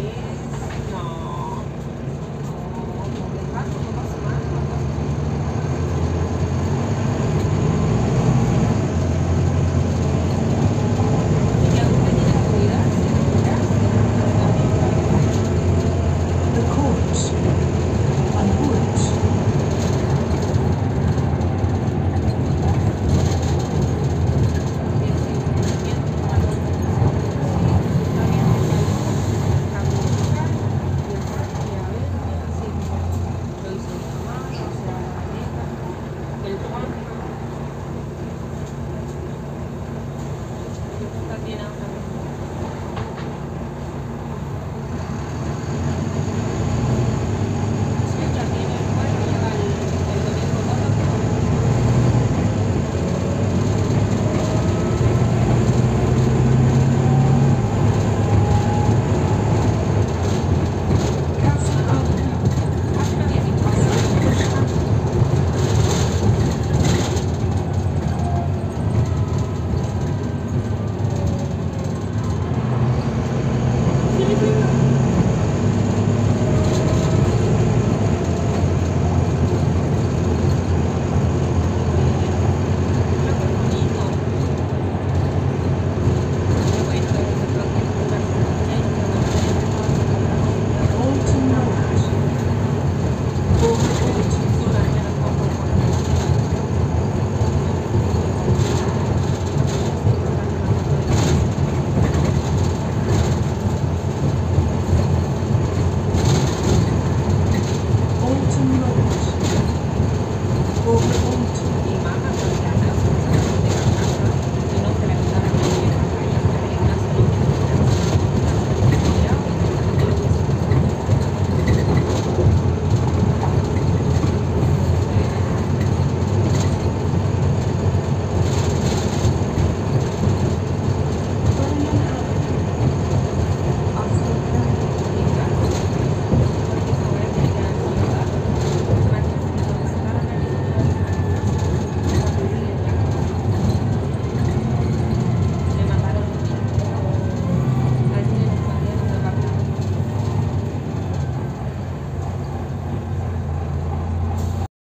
Yeah. po.